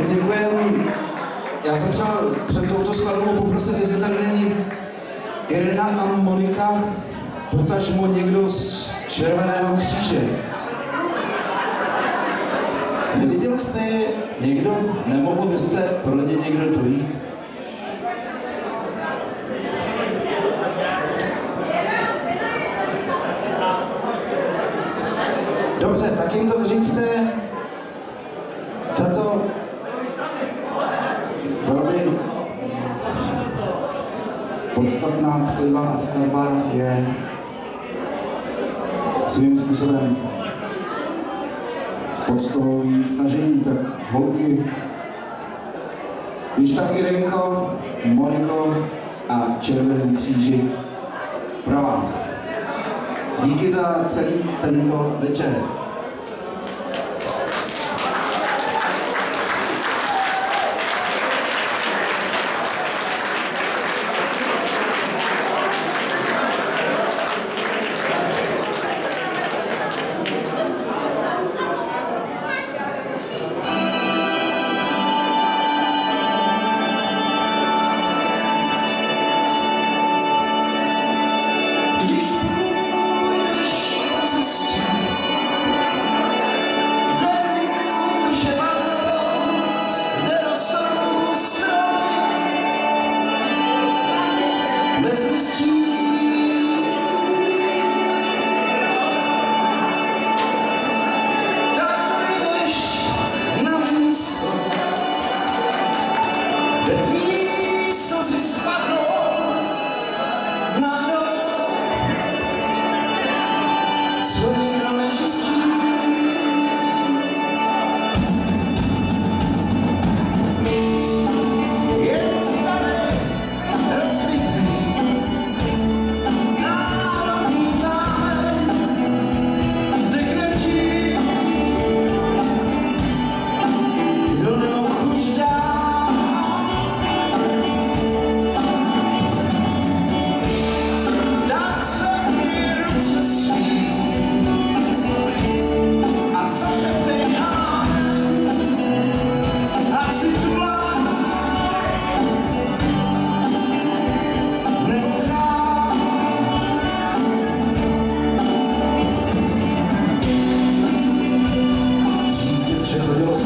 Moc děkujem. Já jsem chtěl před touto skladbou poprosit, jestli tady není Irina a Monika, potažmo někdo z Červeného kříže. Neviděl jste je někdo? Nemohl byste pro ně někdo dojít? Dobře, tak jim to vyřízte. Podstatná tklivá skladba je svým způsobem podstou snažení, tak holky, když tak Irenko, Moniko a Červený kříži pro vás. Díky za celý tento večer. Dios.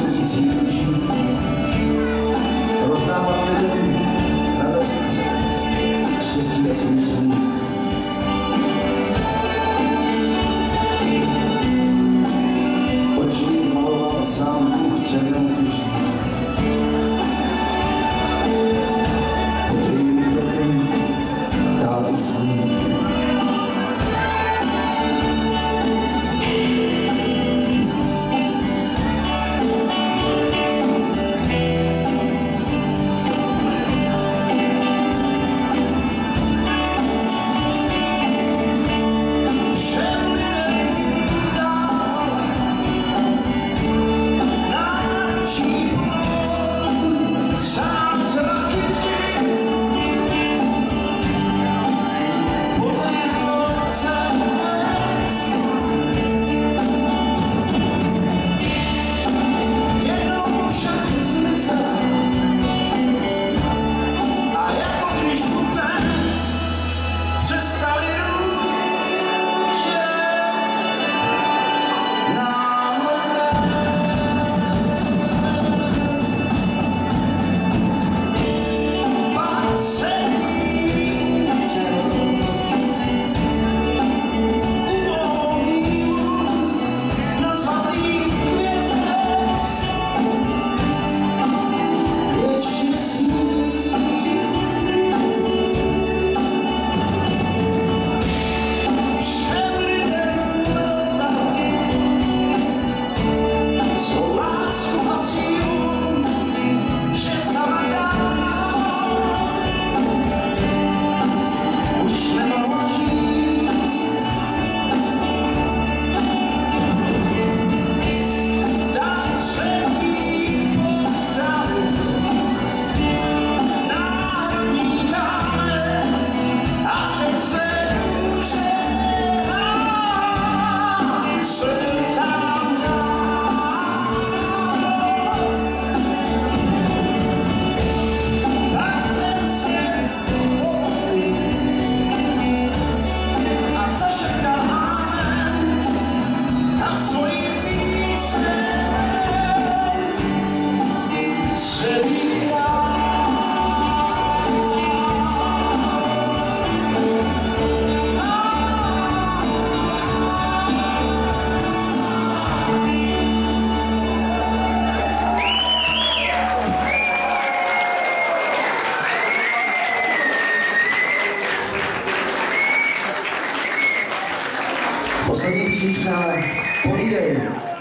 Poslední písnička Povídej.